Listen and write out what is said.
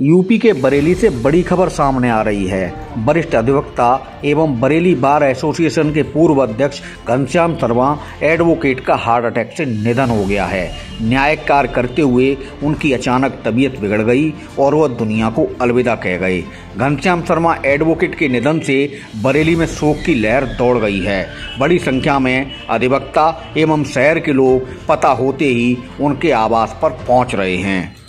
UP के बरेली से बड़ी खबर सामने आ रही है। वरिष्ठ अधिवक्ता एवं बरेली बार एसोसिएशन के पूर्व अध्यक्ष घनश्याम शर्मा एडवोकेट का हार्ट अटैक से निधन हो गया है। न्यायिक कार्य करते हुए उनकी अचानक तबीयत बिगड़ गई और वह दुनिया को अलविदा कह गए। घनश्याम शर्मा एडवोकेट के निधन से बरेली में शोक की लहर दौड़ गई है। बड़ी संख्या में अधिवक्ता एवं शहर के लोग पता होते ही उनके आवास पर पहुँच रहे हैं।